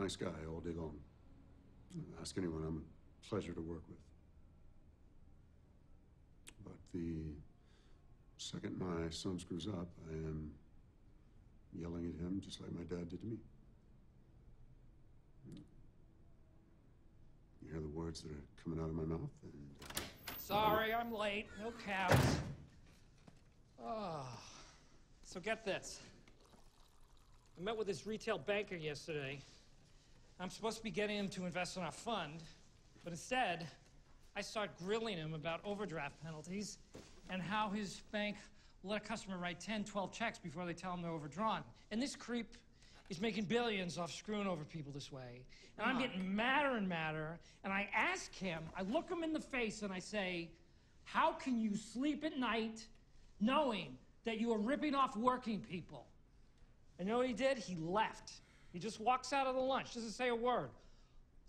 Nice guy all day long. Ask anyone, I'm a pleasure to work with. But the second my son screws up, I am yelling at him just like my dad did to me. You hear the words that are coming out of my mouth, and uh, Sorry, I'm late. No cabs. Oh. So get this. I met with this retail banker yesterday. I'm supposed to be getting him to invest in our fund, but instead, I start grilling him about overdraft penalties and how his bank let a customer write 10, 12 checks before they tell him they're overdrawn. And this creep is making billions off screwing over people this way. And I'm getting madder and madder. And I ask him, I look him in the face and I say, How can you sleep at night knowing that you are ripping off working people? And you know what he did? He left. He just walks out of the lunch, doesn't say a word.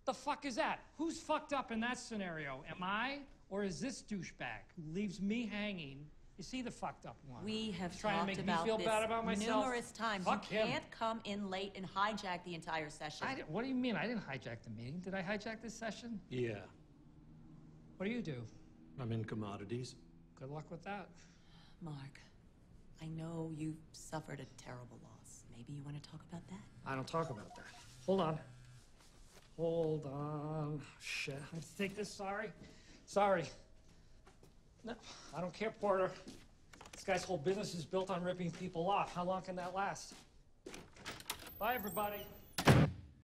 The fuck is that? Who's fucked up in that scenario? Am I or is this douchebag who leaves me hanging? Is he the fucked up one? We have Trying to talked make me about feel this bad about myself? numerous times. Fuck you him. can't come in late and hijack the entire session. I what do you mean? I didn't hijack the meeting. Did I hijack this session? Yeah, What do you do? I'm in commodities. Good luck with that. Mark, I know you've suffered a terrible loss. Maybe you want to talk about that? I don't talk about that. Hold on. Hold on. Shit. I have to take this. Sorry. Sorry. No, I don't care, Porter. This guy's whole business is built on ripping people off. How long can that last? Bye, everybody.